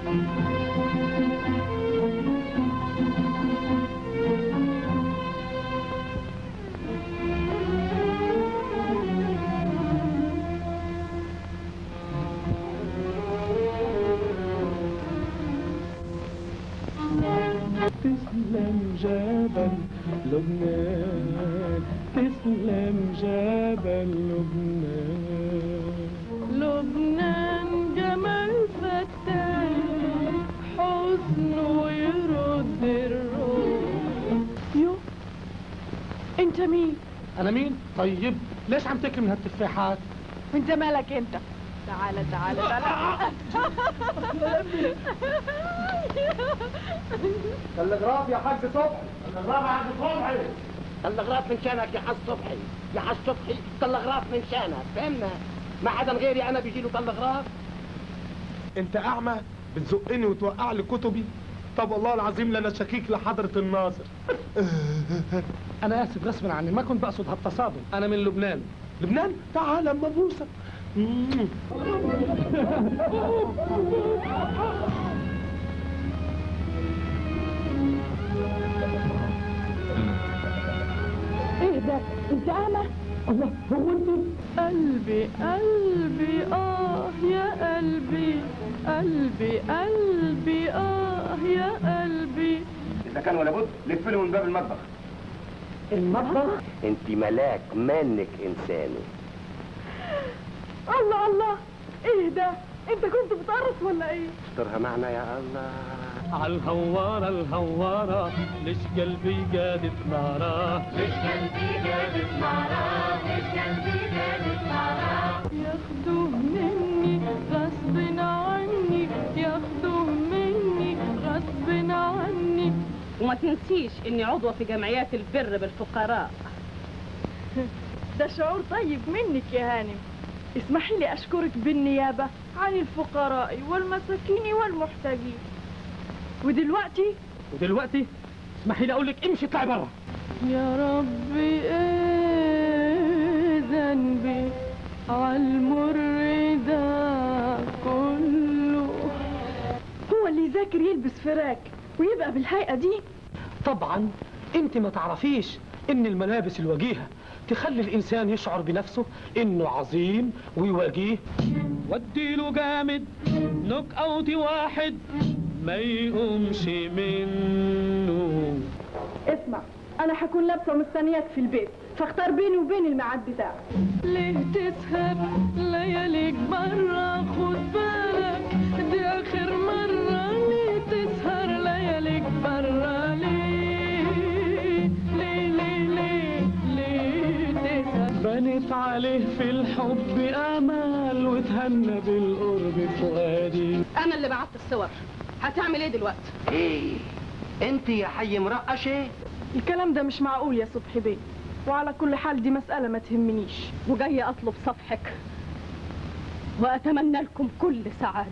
تسلم جبل لبنان. تسلم جبل لبنان. لبنان. انت مين أنا مين؟ طيب ليش عم تاكل من هالتفاحات؟ انت مالك أنت. تعالى تعالى تعالى تلغراف يا حاج صبحي. تلغراف يا حاج صبحي. تلغراف من شانك يا حاج صبحي. يا حاج صبحي تلغراف من شانك. فهمنا؟ ما حدا غيري أنا بيجي له تلغراف أنت أعمى بتزقني وتوقع لي كتبي؟ طب والله العظيم لانا شكيك لحضرة الناظر أنا آسف غصبا عني ما كنت بقصد هالتصادم. أنا من لبنان. لبنان؟ تعال أما بوسك إيه ده؟ أنت اعمى الله هو أنت؟ قلبي قلبي آه يا قلبي. قلبي قلبي آه. كان ولا بد لف له من باب المطبخ. المطبخ؟ أنت ملاك منك إنساني. الله الله. إيه ده؟ أنت كنت بتقرص ولا إيه؟ استرها معنا يا الله. عالهوارة الهوارة ليش قلبي قادت نارا ياخدوه وما تنسيش إني عضوة في جمعيات البر بالفقراء. ده شعور طيب منك يا هانم. اسمحي لي أشكرك بالنيابة عن الفقراء والمساكين والمحتاجين. ودلوقتي؟ ودلوقتي؟ اسمحي لي أقول لك امشي اطلعي بره يا ربي إيه ذنبي عالمر ده كله. هو اللي يذاكر يلبس فراك ويبقى بالهيئة دي؟ طبعا انت ما تعرفيش إن الملابس الوجيهة تخلي الإنسان يشعر بنفسه إنه عظيم ويواجيه. وديله جامد نوك أوت واحد ما يقومش منه. اسمع أنا هكون لابسة ومستنياك في البيت فاختار بيني وبين الميعاد بتاعك. ليه تسهر؟ لياليك برا خد بالك. بنت عليه في الحب آمال وتهنى بالقرب فؤادي. أنا اللي بعت الصور. هتعمل إيه دلوقتي؟ إيه؟ أنت يا حي مرقشة؟ الكلام ده مش معقول يا صبحي بيه. وعلى كل حال دي مسألة ما تهمنيش. وجاية أطلب صفحك. وأتمنى لكم كل سعادة.